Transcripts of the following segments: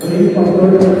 Gracias.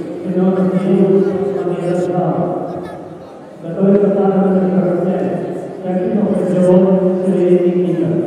in order to use on the aircraft. The Toyota Parliament represents captain of the Joe Creating Kingdom.